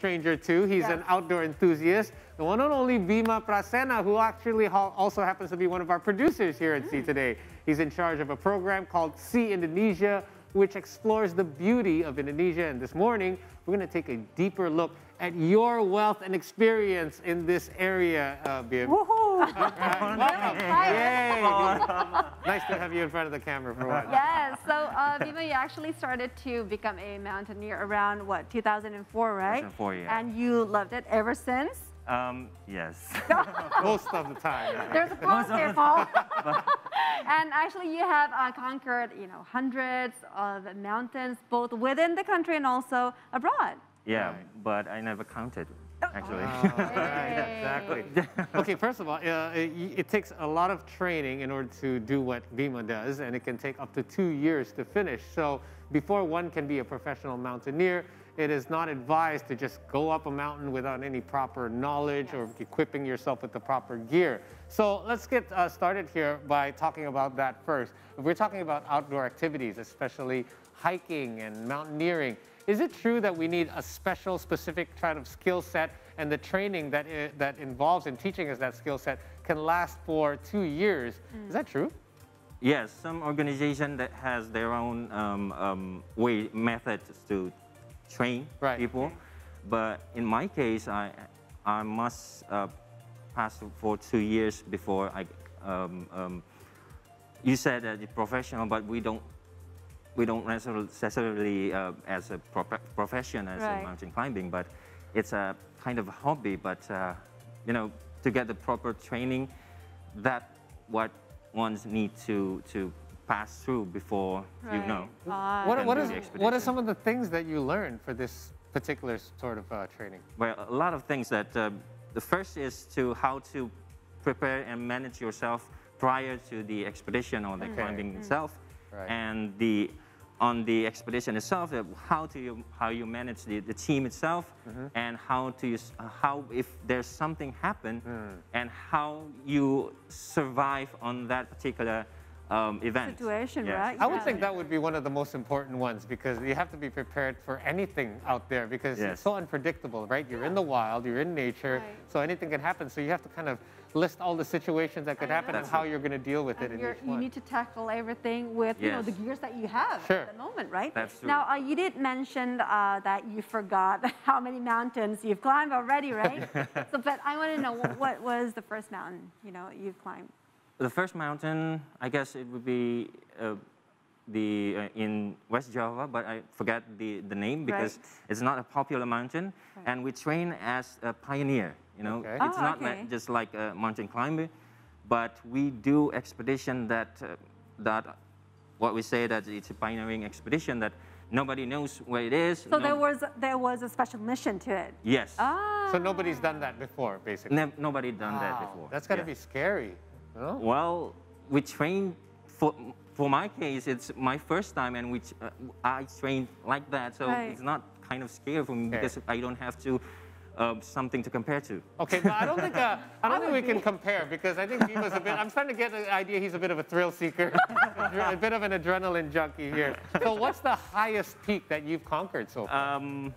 stranger to. He's Yes. an outdoor enthusiast. The one and only Bima Prasena, who actually ha- also happens to be one of our producers here at Mm. Sea Today. He's in charge of a program called Sea Indonesia, which explores the beauty of Indonesia. And this morning, we're going to take a deeper look at your wealth and experience in this area, uh, Bim. Woohoo! Welcome. Yay. nice to have you in front of the camera for once. yes. So, uh, Bima, you actually started to become a mountaineer around what 2004, right? 2004, yeah. And you loved it ever since. Um, yes. Most of the time. There's a pause there, Paul. and actually, you have uh, conquered, you know, hundreds of mountains, both within the country and also abroad. yeah, but I never counted, actually. Oh, right, exactly. Okay, first of all, uh, it, it takes a lot of training in order to do what Bima does, and it can take up to two years to finish. So before one can be a professional mountaineer, it is not advised to just go up a mountain without any proper knowledge or equipping yourself with the proper gear. So let's get uh, started here by talking about that first. If we're talking about outdoor activities, especially hiking and mountaineering, is it true that we need a special, specific kind of skill set and the training that, i- that involves in teaching us that skill set can last for two years? Is that true? yes, some organization that has their own um, um, way, methods to train Right. people. But in my case, I, I must uh, pass for two years before I, um, um, you said that it's professional, but we don't, we don't necessarily uh, as a prof- profession as Right. a mountain climbing, but it's a kind of a hobby. But uh, you know, to get the proper training, that what ones need to to pass through before you know. Ah, What, can what, do is, the what are some of the things that you learned for this particular sort of uh, training? Well, a lot of things that uh, the first is to how to prepare and manage yourself prior to the expedition or the Okay. climbing itself, Right. and the on the expedition itself, uh, how to you, how you manage the, the team itself, Mm-hmm. and how to use, uh, how if there's something happen, Mm. and how you survive on that particular um, event. Situation, Yes. right? I would Yeah. think that would be one of the most important ones because you have to be prepared for anything out there because it's so unpredictable, right? You're in the wild, you're in nature, Right. so anything can happen. So you have to kind of list all the situations that could I happen and know. how you're going to deal with it And in you're, each you one. need to tackle everything with you know the gears that you have Sure. at the moment, right? That's true. Now uh, you did mention uh, that you forgot how many mountains you've climbed already, right? so, but I want to know what, what was the first mountain you know you've climbed? The first mountain, I guess it would be uh, the uh, in West Java, but I forget the, the name because Right. it's not a popular mountain, Right. and we train as a pioneer. You know, Okay. it's Oh, not okay. just like a mountain climber, but we do expedition that uh, that what we say that it's a pioneering expedition that nobody knows where it is. So no- there was there was a special mission to it. yes, Ah. So nobody's done that before, basically. Ne- nobody done that before. That's got to Yeah. be scary. you know? Well, we trained for for my case. It's my first time, and which uh, I trained like that, so Right. it's not kind of scary for me Okay. because I don't have to uh, something to compare to. Okay, but I don't think uh, I don't think we would can compare because I think Bima's a bit. I'm starting to get the idea he's a bit of a thrill seeker, a bit of an adrenaline junkie here. So, what's the highest peak that you've conquered so far? Um,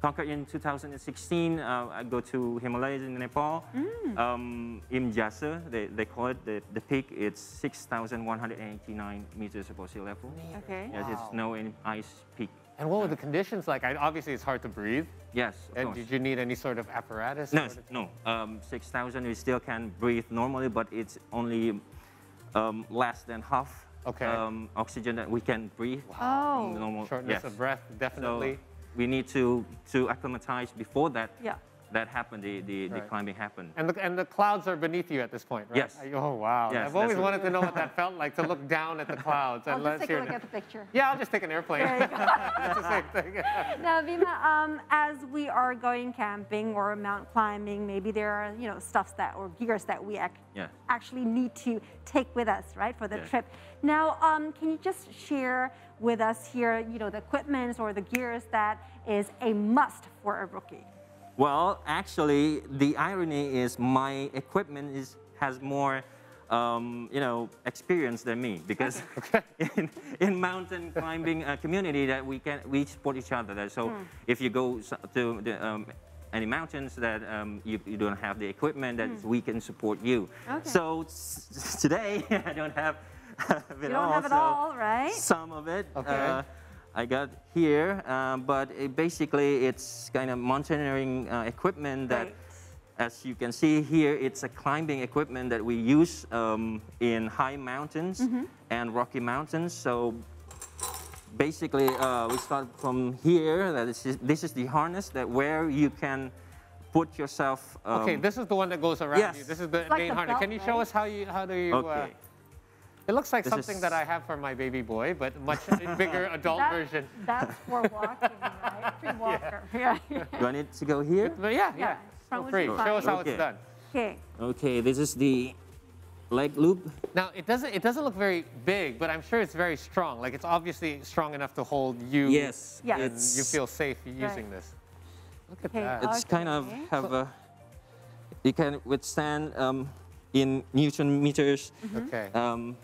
conquered in 2016. Uh, I go to Himalayas in Nepal. Mm. Um, in Jasa, they, they call it the, the peak. It's 6,189 meters above sea level. Okay. Yes, it's snow and ice peak. And what were the conditions like? I, obviously, it's hard to breathe. Yes, of And course. did you need any sort of apparatus? No, in order to- no. Um, 6,000, you still can breathe normally, but it's only um, less than half Okay. um, oxygen that we can breathe. Oh. normal, Shortness yes. of breath, definitely. So definitely. we need to, to acclimatize before that, Yeah. That happened, the, the, the climbing happened. and, the, and the clouds are beneath you at this point, right? Yes. Oh, wow. Yes, I've always wanted to know what that felt like to look down at the clouds. I'll unless just take a you're- look at the picture. Yeah, I'll just take an airplane. There you go. That's the same thing. Now, Bima, um, as we are going camping or mount climbing, maybe there are you know stuffs that or gears that we ac- Yeah. actually need to take with us, right, for the Yeah. trip. Now, um, can you just share with us here, you know, the equipment or the gears that is a must for a rookie? Well, actually, the irony is my equipment is, has more um, you know, experienced than me because in, in mountain climbing uh, community that we can we support each other. That so if you go to the, um, any mountains that um, you, you don't have the equipment, that we can support you. Okay. So s- today I don't have it You don't all, have it so all, right? Some of it. Okay. Uh, I got here, uh, but it basically it's kind of mountaineering uh, equipment that Right. as you can see here, it's a climbing equipment that we use um, in high mountains Mm-hmm. and rocky mountains. So basically, uh, we start from here. That is, this is the harness that where you can put yourself. Um, Okay, this is the one that goes around yes. you. This is the like main the harness. belt, Can you show right? us how you how do you? Uh, Okay. It looks like This something is- that I have for my baby boy, but much bigger adult That- version. That's for walking, right? Free walker. Yeah. Do I need to go here? But yeah, Yeah, yeah. Feel free. Show us how Okay. it's done. Okay. Okay, this is the leg loop. Now it doesn't it doesn't look very big, but I'm sure it's very strong. Like it's obviously strong enough to hold you. Yes, Yeah. And it's you feel safe using this. Look at Okay, that. it's kind of Okay. have a it can withstand um, in newton meters okay. um,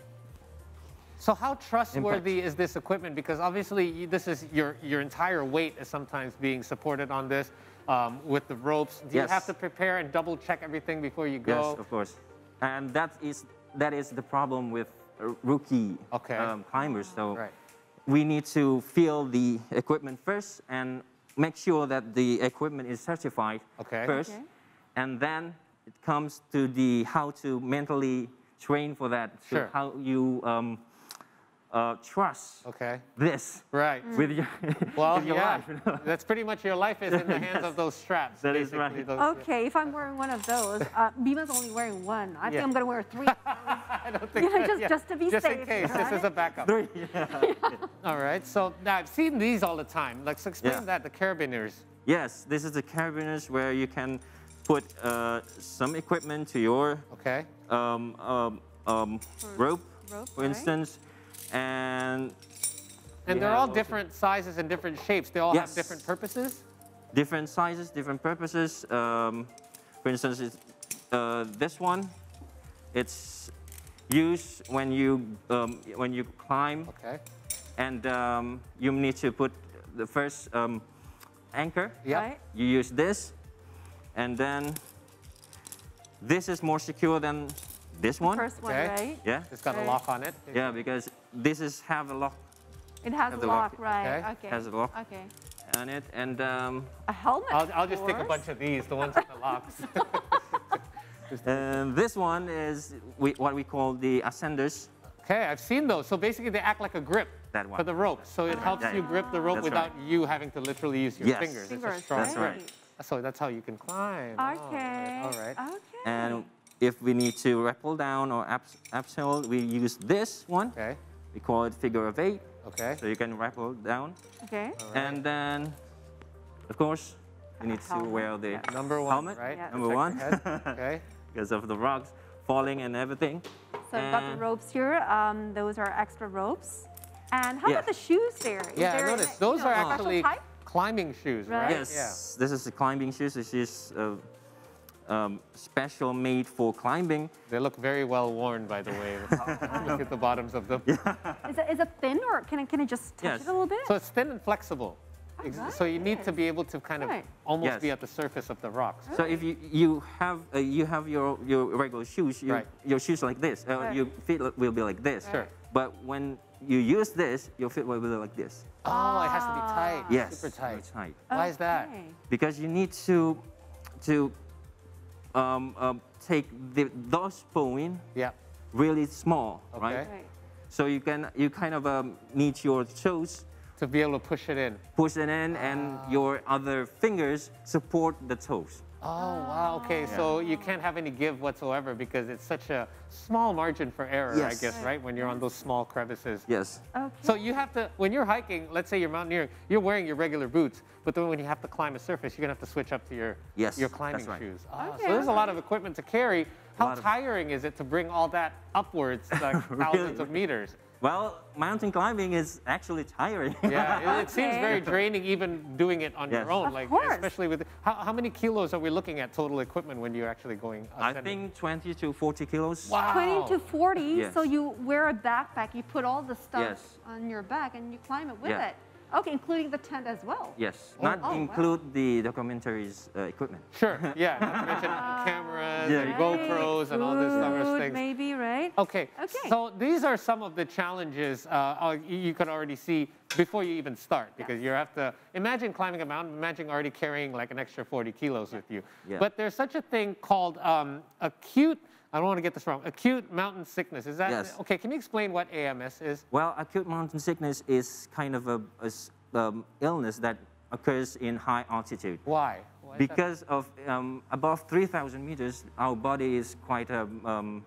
So how trustworthy is this equipment? Because obviously this is your your entire weight is sometimes being supported on this um, with the ropes. Do you have to prepare and double check everything before you go? yes of course and that is that is the problem with uh, rookie Okay. um, climbers so Right. we need to feel the equipment first and make sure that the equipment is certified Okay. first Okay. and then it comes to the how to mentally train for that so Sure. how you um, uh, trust Okay. this Right. with your, Well, with your yeah. life. That's pretty much your life is in the hands of those straps. That is basically, right. those- Okay, if I'm wearing one of those, uh, Bima's only wearing one. I think I'm gonna wear three. I don't think You know, that- just- yeah. just to be Just in safe, case. This is a backup. Three, yeah. All right. So now I've seen these all the time. Like, so explain Yeah. that the carabiners. Yes, this is the carabiners where you can put uh, some equipment to your Okay. um, um, um, rope, rope, for right. instance, and And they're have all also different sizes and different shapes. They all have different purposes. different sizes, different purposes. Um, for instance, it's, uh, this one, it's used when you um, when you climb, Okay. and um, you need to put the first um, anchor. Yep. Right? You use this, and then this is more secure than this one. First one, Okay. right? Yeah, It's got a lock on it. yeah, because this is have a lock It has a lock, lock. right? Okay. Okay. Has a lock. Okay. on it, and um, A helmet. I'll, I'll just take a bunch of these, the ones with the locks. and this one is we, what we call the ascenders. okay, I've seen those. So basically, they act like a grip That one. for the rope. So it helps you yeah. grip the rope That's without right. you having to literally use your Yes. fingers. It's a Fingers, strong That's grip. right. So that's how you can climb. Oh, Okay. all right. Okay. And if we need to rappel down or abseil, we use this one. Okay. We call it figure of eight, Okay. so you can rappel down. Okay. All right. And then, of course, you need to wear the yeah. Number one, helmet. right? Yeah. Number one. Okay. because of the rocks falling and everything. So I've got the ropes here. Um, those are extra ropes. And how Yeah. about the shoes there? Is Yeah, I there, noticed. you Those know, are actually type? climbing shoes, right? Right. Yes, this is the climbing shoes. This is uh, um, special made for climbing. They look very well worn, by the way. Look at the bottoms of them. Is it, is it thin or can it, can it just touch Yes. it a little bit? So it's thin and flexible. Ex- So you need to be able to kind of Right. almost Yes. be at the surface of the rocks. So if you, you have uh, you have your, your regular shoes, you, Right. your shoes like this, uh, Right. your feet will be like this. Sure. But when you use this, your feet will be like this. Oh, it has to be tight. Yes, Super tight. very tight. Why is that? Because you need to to um, um, take the, those point Yeah. really small, Okay. right? Right. So you can you kind of um, need your toes To be able to push it in. push it in, and your other fingers support the toes. Oh, wow. Okay, so you can't have any give whatsoever because it's such a small margin for error, Yes. I guess, right? When you're on those small crevices. Yes. Okay. So you have to, when you're hiking, let's say you're mountaineering, you're wearing your regular boots, but then when you have to climb a surface, you're gonna have to switch up to your, Yes, your climbing right. shoes. Ah, Okay, so there's a lot of equipment to carry. How lot of- tiring is it to bring all that upwards, like thousands of meters? Well, mountain climbing is actually tiring. Yeah, it, it seems very draining even doing it on Yes. your own. Of like course. especially with how, how many kilos are we looking at total equipment when you're actually going? Uh, I think 20 to 40 kilos. Wow. 20 to 40, Yes. so you wear a backpack, you put all the stuff Yes. on your back and you climb it with Yeah. it. Okay, including the tent as well. Yes, Oh, not wow. include the documentaries uh, equipment. Sure. Yeah. Not to mention cameras Yeah. and Right, GoPros and all this other food things. Maybe, right? Okay. Okay. So these are some of the challenges uh, uh, you you can already see before you even start because Yes. you have to imagine climbing a mountain. Imagine already carrying like an extra 40 kilos with you. Yeah. But there's such a thing called um, acute. I don't want to get this wrong. Acute mountain sickness. Is that Yes. okay? Can you explain what AMS is? Well, acute mountain sickness is kind of a, a s- um, illness that occurs in high altitude. Why? Why is that? Because of um, above 3,000 meters, our body is quite a, um,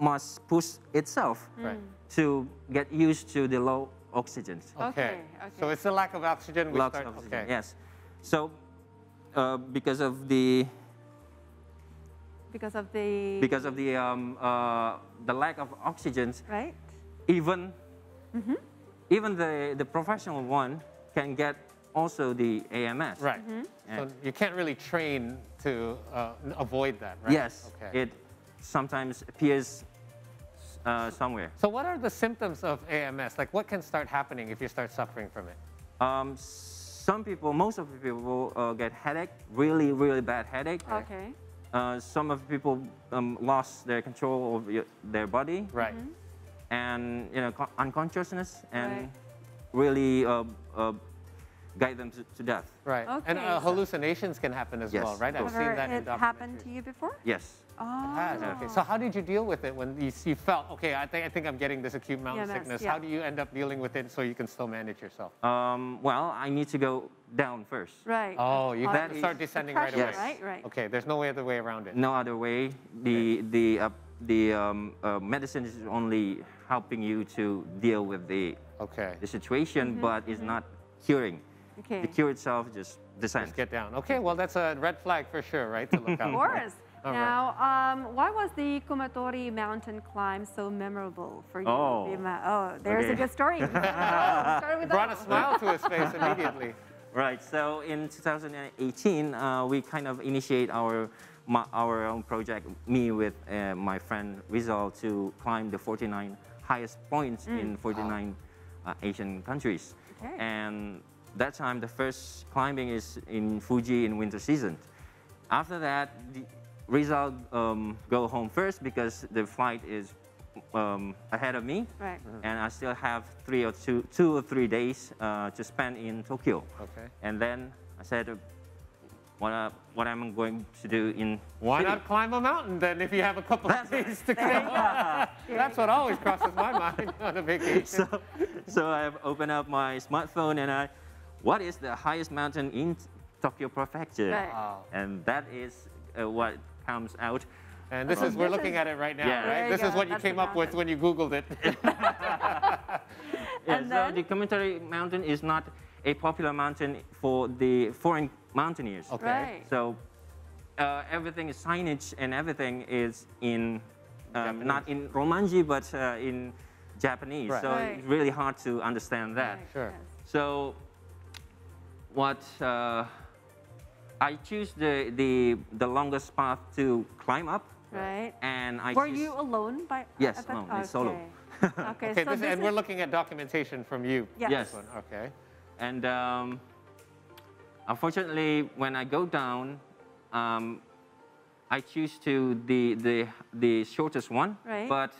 must push itself Right. to get used to the low oxygen. Okay. Okay, So it's the lack of oxygen. We Lots start, of oxygen, okay. yes. So uh, because of the Because of the. because of the um, uh, the lack of oxygen, Right? even Mm-hmm. even the, the professional one can get also the AMS. Right. Mm-hmm. So you can't really train to uh, avoid that, right? Yes, Okay. it sometimes appears uh, somewhere. So what are the symptoms of AMS? Like what can start happening if you start suffering from it? Um, some people, most of the people uh, get headache, really, really bad headache. Okay. Uh, some of the people um, lost their control of their body Right. and you know unconsciousness and Right. really uh, uh, guide them to, to death. Right. And Okay, uh, hallucinations can happen as Yes, well, right? I've seen that in it happened to you before? Yes. Oh. Has. Okay. So how did you deal with it when you, you felt okay? I think I think I'm getting this acute mountain AMS, sickness. yeah. How do you end up dealing with it so you can still manage yourself? Um, well, I need to go down first. Right. Oh, you That have to start The descending right away. Yes. Right, right. Okay. There's no other way around it. No other way. The the uh, the um, uh, medicine is only helping you to deal with the Okay. the situation, but is not curing. Okay. The cure itself just descends. Just get down. Okay. Well, that's a red flag for sure, right? To look out. Of course. All right. now, um, why was the Kumotori mountain climb so memorable for you? Oh. Bima? Oh, there's a good story. We started- oh, started with Brought a smile to his face immediately. Right. So in 2018, uh, we kind of initiate our my, our own project. Me with uh, my friend Rizal to climb the 49 highest points in 49 uh, Asian countries. Okay. And that time, the first climbing is in Fuji in winter season. After that, the Rizal um, go home first because the flight is um, ahead of me. Right. And I still have three or two, two or three days uh, to spend in Tokyo. Okay. And then I said, uh, what, uh, what am I going to do in Why city? not climb a mountain then if you have a couple of days to go? That's what always crosses my mind on a vacation. so, so I've opened up my smartphone and I, what is the highest mountain in Tokyo Prefecture? Right. Wow. And that is uh, what comes out. And this Oh, is, we're looking is- at it right now, Yeah. Right? you This is go. what you That's came up with when you Googled it. Yeah, And so then? the Kumotori mountain is not a popular mountain for the foreign mountaineers. Okay. Right. So uh, everything is signage and everything is in um, not in Romanji but uh, in Japanese. Right. So Right. it's really hard to understand that. Right, Sure. yes. So what uh, I choose the, the the longest path to climb up, Right. and I Were choose- you alone by? Yes, at that- alone, it's solo. Okay. okay. Okay, so this, this and we're looking at documentation from you. Yes. Yes. Okay. And um, unfortunately, when I go down, um, I choose to the, the, the shortest one, Right. but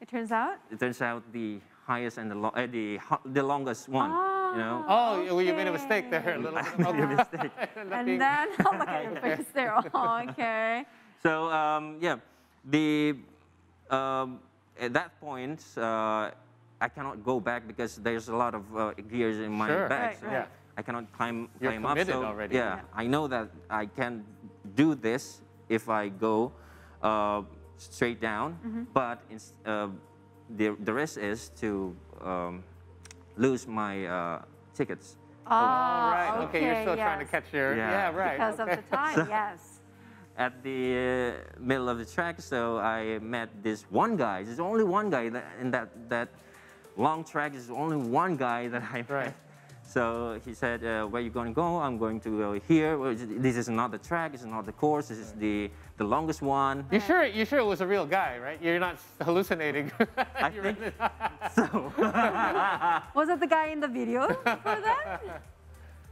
It turns out. it turns out the highest and the, lo- uh, the, the longest one, you know. Oh, you- you made a mistake there a little bit. Okay. mistake. Ended up And then, oh, look at your face there. Oh, okay. So um, yeah, the um, at that point uh, I cannot go back because there's a lot of uh, gears in my Sure. bag. Right, so right. Yeah. I cannot climb You're climb up. committed So already. yeah, Yeah. I know that I can do this if I go uh, straight down. Mm-hmm. But ins- uh, the the risk is to um, lose my uh, tickets. Oh, All right. Okay, you're still trying to catch your. Yeah. Yeah, right. Because okay. of the time, yes. at the uh, middle of the track, so I met this one guy. There's only one guy that, in that that long track. There's only one guy that I met. Right. So he said, uh, "Where you going to go? I'm going to go here. This is not the track. This is not the course. This is the the longest one." You sure? You sure it was a real guy, right? You're not hallucinating. I You think so. Was it the guy in the video for that?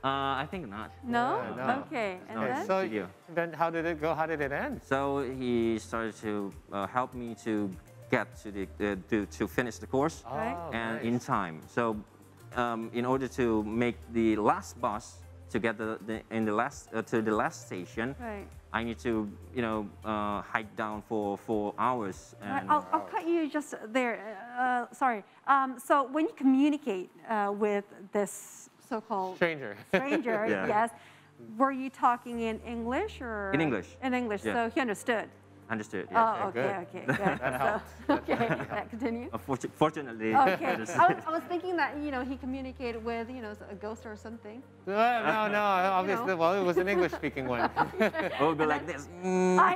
Uh, I think not. No? Yeah, no. Okay. And No, then? so Video. then, how did it go? How did it end? So he started to uh, help me to get to the uh, to, to finish the course Oh, and nice. in time. So um, in order to make the last bus to get the, the in the last uh, to the last station, Right. I need to you know uh, hike down for four hours Right, I'll, I'll cut you just there. Uh, sorry. Um, so when you communicate uh, with this so-called stranger. stranger, Yeah. yes, were you talking in English or In English. In English, Yeah. so he understood. Understood. Yeah. Oh, okay, good. okay, good. That So- helps. okay, yeah, continue. Fortunately, Okay, I was, I was thinking that you know he communicated with you know a ghost or something. Uh, no, no, obviously. Well, it was an English-speaking one. it would be like this. Mm. I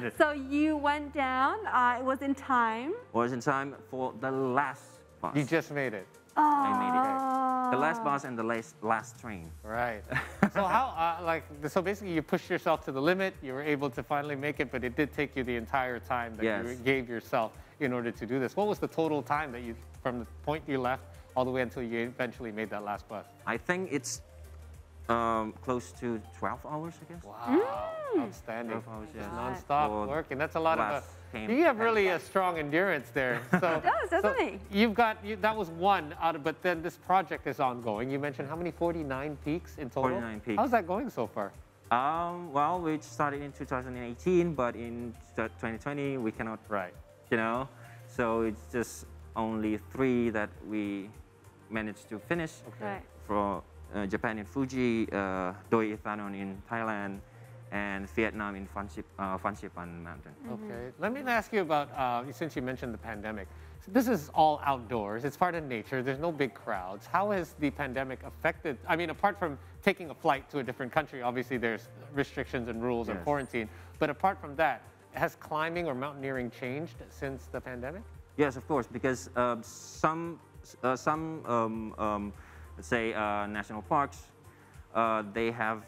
know. so you went down. Uh, it was in time. Was in time for the last bus. you just made it. I made it. The last bus and the last last train. Right. so how, uh, like, so basically, you pushed yourself to the limit. You were able to finally make it, but it did take you the entire time that you gave yourself in order to do this. What was the total time that you, from the point you left all the way until you eventually made that last bus? I think it's um, close to 12 hours, I guess. Wow, outstanding. 12 hours, yeah. Just God. nonstop For work, and that's a lot of. last A, you have really a strong endurance there. So does, doesn't so he? You've got you, that was one out of, but then this project is ongoing. You mentioned how many? 49 peaks in total. 49 peaks. How's that going so far? Um, well, we started in 2018, but in 2020 we cannot, Right. you know. So it's just only three that we managed to finish. Right. For uh, Japan in Fuji, uh, Doi Inthanon in Thailand, and Vietnam in Phan Xip, uh, Phan Xipan Mountain. Okay. Let me ask you about uh, since you mentioned the pandemic. This is all outdoors. It's part of nature. There's no big crowds. How has the pandemic affected? I mean, apart from taking a flight to a different country, obviously there's restrictions and rules and quarantine. But apart from that, has climbing or mountaineering changed since the pandemic? Yes, of course, because uh, some uh, some um, um, let's say uh, national parks, uh, they have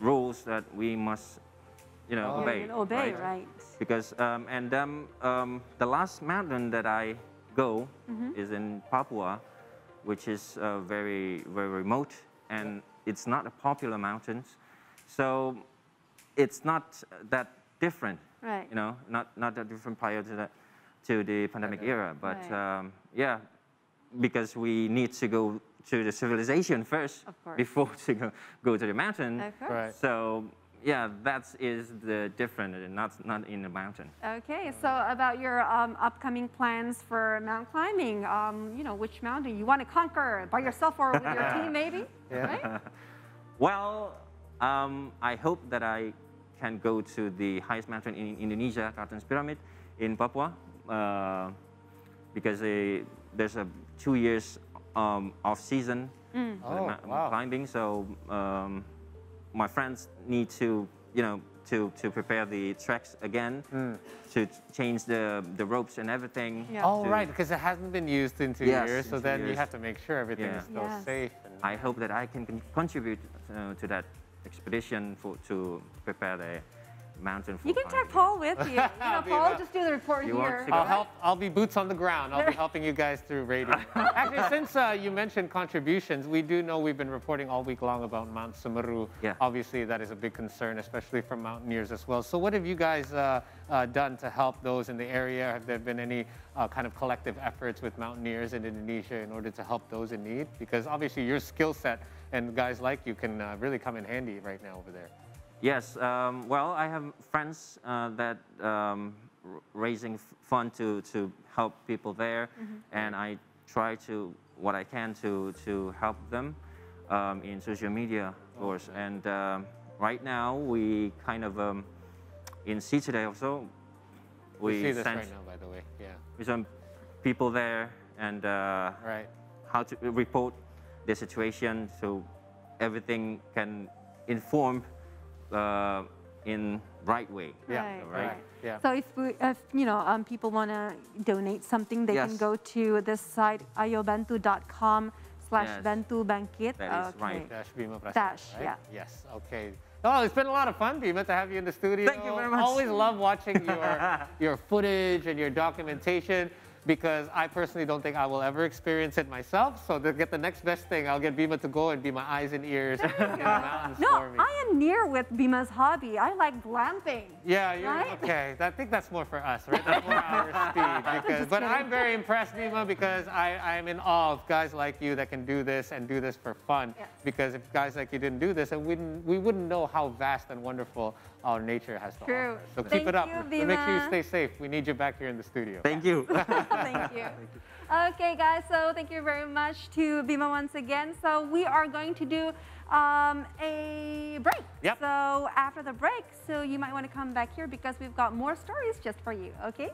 rules that we must, you know, Oh. Obey. gonna obey, right? Because um, and um, um, the last mountain that I go is in Papua, which is uh, very very remote and it's not a popular mountain, so it's not that different Right. you know, not not that different prior to the to the pandemic era. But Right. um, yeah, because we need to go to the civilization first before to go, go to the mountain. Of course. Right. So yeah, that is the different, not not in the mountain. Okay, so about your um, upcoming plans for mountain climbing, um, you know, which mountain you want to conquer by yourself or with your team, maybe? Yeah. Right? Well, um, I hope that I can go to the highest mountain in Indonesia, Carstensz Pyramid, in Papua, uh, because uh, there's a two years um, off season for the Oh, wow. climbing. So um, my friends need to, you know, to, to prepare the tracks again, to change the, the ropes and everything. Yeah. Oh, to- right, because it hasn't been used in two Yes, years, in so two then you have to make sure everything Yeah. is still Yes. safe. And, I hope that I can contribute uh, to that expedition for, to prepare the mountain. You can climbing. take Paul with you. You know, I'll Paul, just do the report You here. I'll help. I'll be boots on the ground. I'll be helping you guys through radio. Actually, since uh, you mentioned contributions, we do know we've been reporting all week long about Mount Semeru. Yeah. Obviously, that is a big concern, especially for mountaineers as well. So, what have you guys uh, uh, done to help those in the area? Have there been any uh, kind of collective efforts with mountaineers in Indonesia in order to help those in need? Because obviously, your skill set and guys like you can uh, really come in handy right now over there. Yes. Um, well, I have friends uh, that um, r- raising f- fund to, to help people there, and I try to what I can to to help them um, in social media, of course. And um, right now we kind of um, in SEA Today also We we see this sent right now, by the way. Yeah. with some people there and uh, Right. how to report the situation so everything can inform uh, in right way. Yeah, Right, right. right. Yeah. So if, we, if you know, um, people want to donate something, they can go to this site, ayobantu.com slash Yes. bantu bangkit. That is right. Dash Bima Prasena, Dash, right? yeah. Yes, okay. Oh, it's been a lot of fun, Bima, to have you in the studio. Thank you very much. Always love watching your, your footage and your documentation because I personally don't think I will ever experience it myself. So to get the next best thing, I'll get Bima to go and be my eyes and ears in the mountains No, for me. I am near with Bima's hobby. I like glamping. Yeah, you're Right? okay. I think that's more for us, right? That's more our speed. Because, but I'm very impressed, Bima, because I, I'm in awe of guys like you that can do this and do this for fun. Yeah. Because if guys like you didn't do this, and we we wouldn't know how vast and wonderful our nature has to True. offer. So keep it up. you, Make sure you stay safe. We need you back here in the studio. Thank you. Thank you. Okay, guys, so thank you very much to Bima once again. So we are going to do um, a break. Yep. So after the break, so you might want to come back here because we've got more stories just for you, okay?